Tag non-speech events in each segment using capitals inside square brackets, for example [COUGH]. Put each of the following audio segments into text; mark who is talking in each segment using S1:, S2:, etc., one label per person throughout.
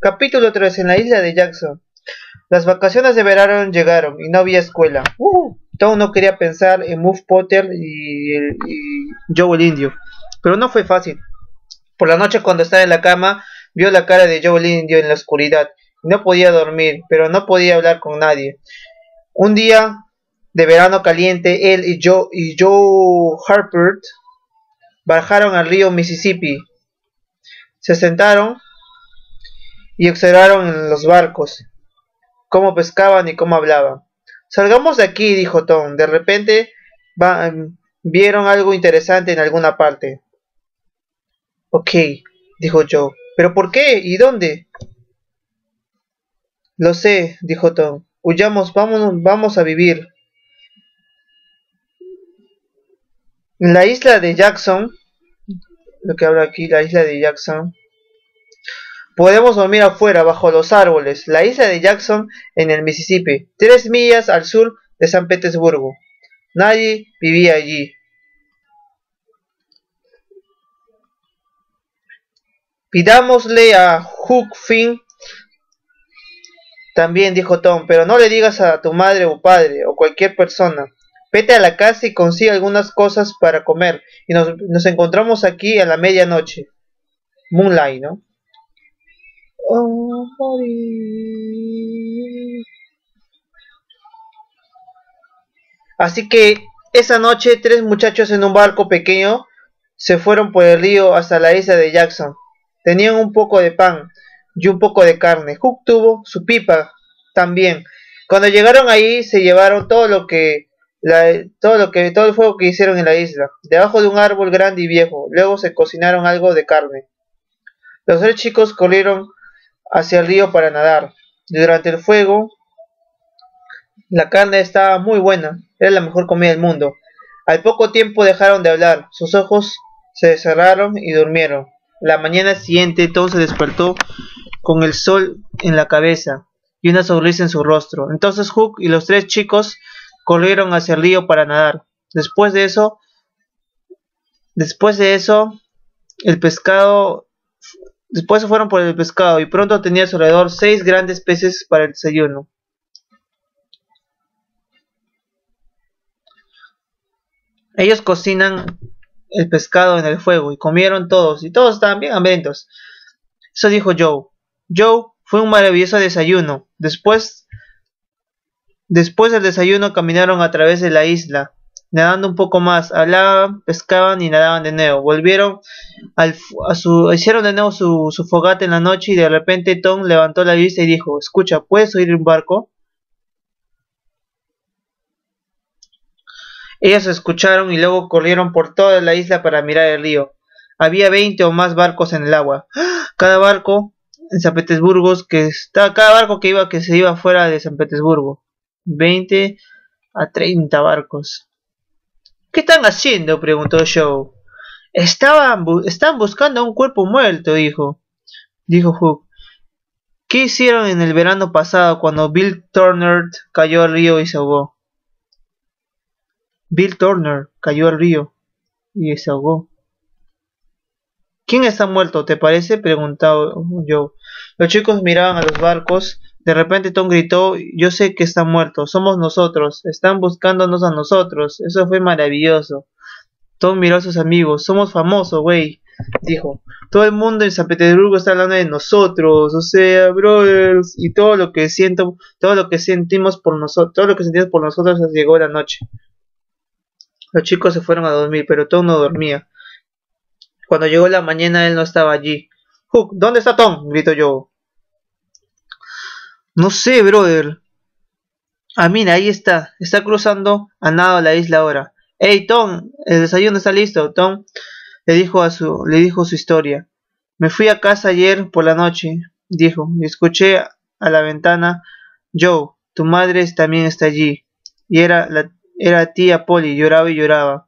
S1: Capítulo 3 en la isla de Jackson. Las vacaciones de verano llegaron y no había escuela. Uh, Tom no quería pensar en Move Potter y, Joe el Indio, pero no fue fácil. Por la noche cuando estaba en la cama, vio la cara de Joe el Indio en la oscuridad. No podía dormir, pero no podía hablar con nadie. Un día de verano caliente, él y Joe, y Joe Harper bajaron al río Mississippi. Se sentaron y observaron los barcos, cómo pescaban y cómo hablaban. Salgamos de aquí, dijo Tom. De repente vieron algo interesante en alguna parte. Ok, dijo Joe. ¿Pero por qué? ¿Y dónde? Lo sé, dijo Tom. Huyamos, vamos, vamos a vivir. La isla de Jackson, lo que habla aquí, la isla de Jackson, podemos dormir afuera, bajo los árboles. La isla de Jackson, en el Mississippi, tres millas al sur de San Petersburgo. Nadie vivía allí. Pidámosle a Huck Finn, también dijo Tom, pero no le digas a tu madre o padre o cualquier persona. Vete a la casa y consigue algunas cosas para comer. Y nos, encontramos aquí a la medianoche. Moonlight, ¿no? Así que esa noche tres muchachos en un barco pequeño se fueron por el río hasta la isla de Jackson. Tenían un poco de pan y un poco de carne. Hook tuvo su pipa también. Cuando llegaron ahí se llevaron todo lo que todo lo que todo el fuego que hicieron en la isla, debajo de un árbol grande y viejo. Luego se cocinaron algo de carne. Los tres chicos corrieron hacia el río para nadar. Durante el fuego, la carne estaba muy buena, era la mejor comida del mundo. Al poco tiempo dejaron de hablar, sus ojos se cerraron y durmieron. La mañana siguiente Tom se despertó con el sol en la cabeza y una sonrisa en su rostro. Entonces Hook y los tres chicos corrieron hacia el río para nadar. Después de eso, después de eso, el pescado, después fueron por el pescado y pronto tenía alrededor seis grandes peces para el desayuno. Ellos cocinan el pescado en el fuego y comieron todos y todos estaban bien hambrientos. Eso dijo Joe. Joe fue un maravilloso desayuno. Después Después del desayuno caminaron a través de la isla, nadando un poco más, hablaban, pescaban y nadaban de nuevo. Volvieron al, a su, hicieron de nuevo su, su fogata en la noche y de repente Tom levantó la vista y dijo, escucha, ¿puedes oír un barco? Ellos escucharon y luego corrieron por toda la isla para mirar el río. Había veinte o más barcos en el agua. [GASPS] Cada barco en San Petersburgo que está, cada barco que iba que se iba fuera de San Petersburgo. 20 a 30 barcos. ¿Qué están haciendo? preguntó Joe. Estaban están buscando un cuerpo muerto, dijo. Dijo Hook. ¿Qué hicieron en el verano pasado cuando Bill Turner cayó al río y se ahogó? Bill Turner cayó al río y se ahogó. ¿Quién está muerto, te parece? preguntó Joe. Los chicos miraban a los barcos de repente Tom gritó, yo sé que está muerto, somos nosotros, están buscándonos a nosotros, eso fue maravilloso. Tom miró a sus amigos, somos famosos, güey, dijo. Todo el mundo en San Petersburgo está hablando de nosotros, o sea, brothers, y todo lo que siento, todo lo que sentimos por nosotros, todo lo que sentimos por nosotros llegó la noche. Los chicos se fueron a dormir, pero Tom no dormía. Cuando llegó la mañana él no estaba allí. ¿dónde está Tom? gritó yo. No sé, brother. Ah, mira, ahí está. Está cruzando a nado la isla ahora. Hey, Tom, el desayuno está listo. Tom le dijo, a su, le dijo su historia. Me fui a casa ayer por la noche, dijo, y escuché a la ventana. Joe, tu madre también está allí. Y era la era tía Polly, lloraba y lloraba.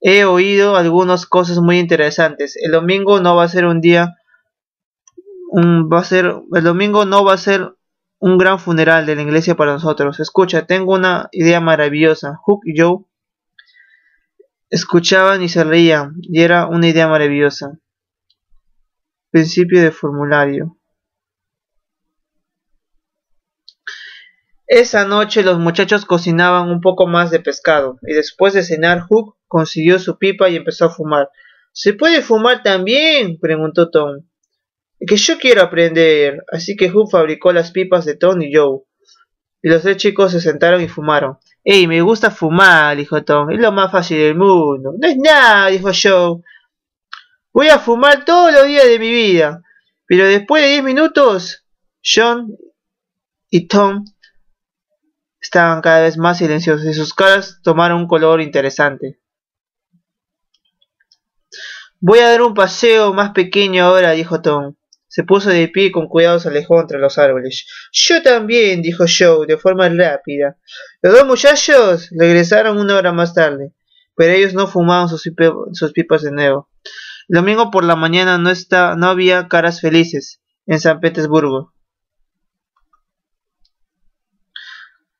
S1: He oído algunas cosas muy interesantes. El domingo no va a ser un día un, va a ser el domingo no va a ser un gran funeral de la iglesia para nosotros. Escucha, tengo una idea maravillosa. Hook y Joe escuchaban y se reían, y era una idea maravillosa. Principio de formulario. Esa noche los muchachos cocinaban un poco más de pescado, y después de cenar Hook consiguió su pipa y empezó a fumar. ¿Se puede fumar también? preguntó Tom. Que yo quiero aprender. Así que Hook fabricó las pipas de Tom y Joe. Y los tres chicos se sentaron y fumaron. ¡Ey, me gusta fumar! dijo Tom. Es lo más fácil del mundo. No es nada, dijo Joe. Voy a fumar todos los días de mi vida. Pero después de diez minutos, John y Tom estaban cada vez más silenciosos y sus caras tomaron un color interesante. Voy a dar un paseo más pequeño ahora, dijo Tom. Se puso de pie y con cuidado se alejó entre los árboles. Yo también, dijo Joe, de forma rápida. Los dos muchachos regresaron una hora más tarde, pero ellos no fumaban sus, pipas de nuevo. El domingo por la mañana no, está, no había caras felices en San Petersburgo.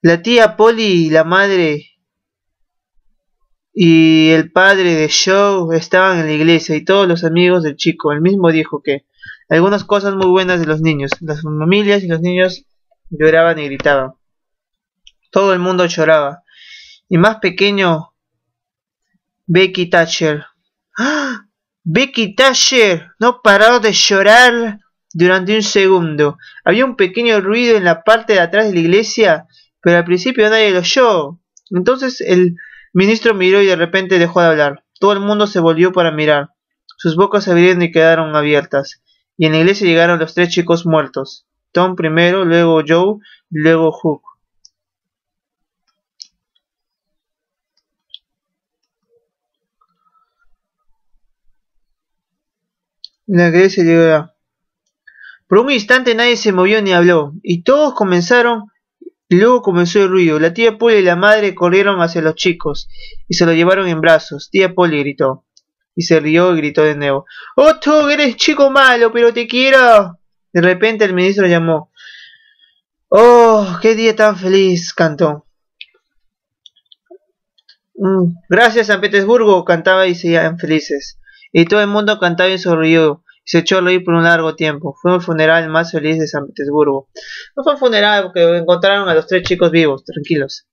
S1: La tía Polly y la madre y el padre de Joe estaban en la iglesia y todos los amigos del chico. El mismo dijo que algunas cosas muy buenas de los niños. Las familias y los niños lloraban y gritaban. Todo el mundo lloraba. Y más pequeño, Becky Thatcher. ¡Ah! Becky Thatcher no paró de llorar durante un segundo. Había un pequeño ruido en la parte de atrás de la iglesia, pero al principio nadie lo oyó. Entonces el ministro miró y de repente dejó de hablar. Todo el mundo se volvió para mirar. Sus bocas se abrieron y quedaron abiertas y en la iglesia llegaron los tres chicos muertos. Tom primero, luego Joe luego Hook. La iglesia llegó. Por un instante nadie se movió ni habló, y todos comenzaron, y luego comenzó el ruido. La tía Polly y la madre corrieron hacia los chicos, y se los llevaron en brazos. Tía Polly gritó y se rió y gritó de nuevo. ¡Oh, tú eres chico malo, pero te quiero! De repente el ministro llamó. ¡Oh, qué día tan feliz! cantó. Mm, gracias, San Petersburgo, cantaba y se iban felices. Y todo el mundo cantaba y sonrió. Y se echó a reír por un largo tiempo. Fue el funeral más feliz de San Petersburgo. No fue un funeral porque encontraron a los tres chicos vivos, tranquilos.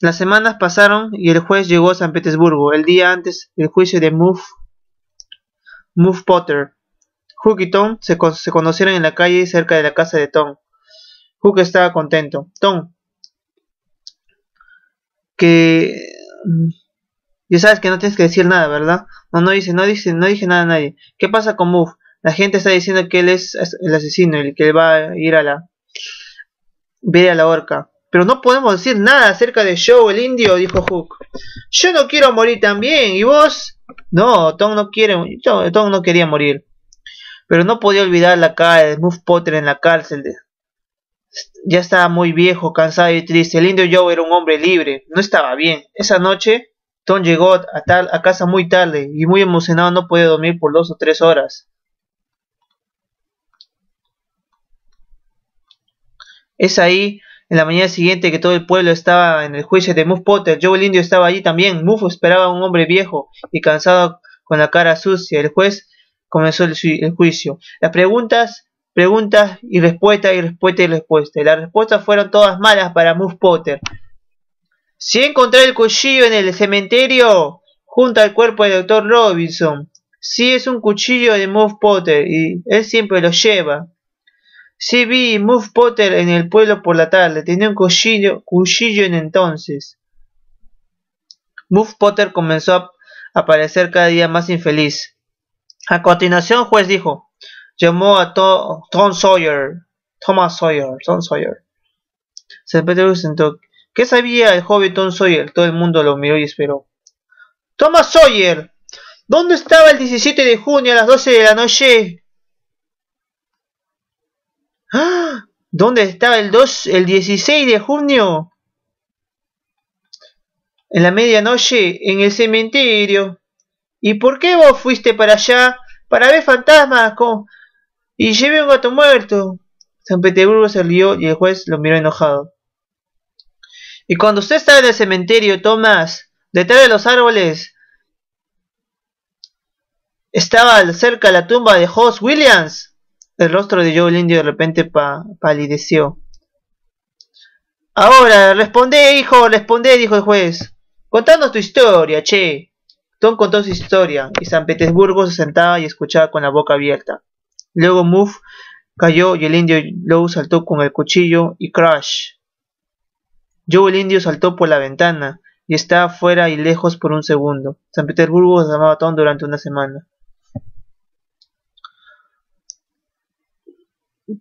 S1: Las semanas pasaron y el juez llegó a San Petersburgo el día antes del juicio de Muff, Potter. Hook y Tom se, conocieron en la calle cerca de la casa de Tom. Hook estaba contento. Tom, que ya sabes que no tienes que decir nada, ¿verdad? No, no dice, no dice, no dije nada a nadie. ¿Qué pasa con Muff? La gente está diciendo que él es el asesino, el que va a ir a la, ver a la horca. Pero no podemos decir nada acerca de Joe el indio, dijo Hook. Yo no quiero morir también, ¿y vos? No, Tom no quiere, Tom no quería morir. Pero no podía olvidar la cara de Muff Potter en la cárcel. Ya estaba muy viejo, cansado y triste. El indio Joe era un hombre libre, no estaba bien. Esa noche, Tom llegó a, a casa muy tarde y muy emocionado no podía dormir por dos o tres horas. Es ahí en la mañana siguiente que todo el pueblo estaba en el juicio de Muff Potter, Joe el indio estaba allí también. Muff esperaba a un hombre viejo y cansado con la cara sucia. El juez comenzó el, juicio. Las preguntas, preguntas y respuesta y respuesta y respuesta. Y las respuestas fueron todas malas para Muff Potter. Si encontré el cuchillo en el cementerio junto al cuerpo del doctor Robinson. Si es un cuchillo de Muff Potter y él siempre lo lleva. Sí vi Muff Potter en el pueblo por la tarde. Tenía un cuchillo, cuchillo en entonces. Muff Potter comenzó a aparecer cada día más infeliz. A continuación, juez dijo, llamó a Tom Sawyer, Thomas Sawyer, Tom Sawyer. Se sentó. ¿Qué sabía el joven Tom Sawyer? Todo el mundo lo miró y esperó. Thomas Sawyer, ¿dónde estaba el 17 de junio a las 12 de la noche? ¡Ah! ¿Dónde estaba el 2, el 16 de junio? En la medianoche, en el cementerio. ¿Y por qué vos fuiste para allá? Para ver fantasmas. Y llevé un gato muerto. San Petersburgo se rió y el juez lo miró enojado. Y cuando usted estaba en el cementerio, Tomás, Detrás de los árboles estaba cerca la tumba de Hoss Williams. El rostro de Joe el indio de repente palideció. Ahora, responde, hijo, responde, dijo el juez. Contanos tu historia, che. Tom contó su historia, y San Petersburgo se sentaba y escuchaba con la boca abierta. Luego Muff cayó y el indio Lowe saltó con el cuchillo y crash. Joe el indio saltó por la ventana y estaba fuera y lejos por un segundo. San Petersburgo se llamaba Tom durante una semana.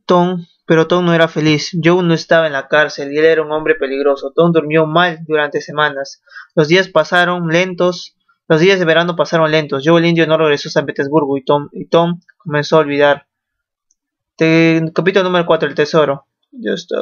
S1: Tom, pero Tom no era feliz. Joe no estaba en la cárcel y él era un hombre peligroso. Tom durmió mal durante semanas. Los días pasaron lentos. Los días de verano pasaron lentos. Joe el indio no regresó a San Petersburgo y Tom, y Tom comenzó a olvidar. capítulo número 4, el tesoro. Ya está.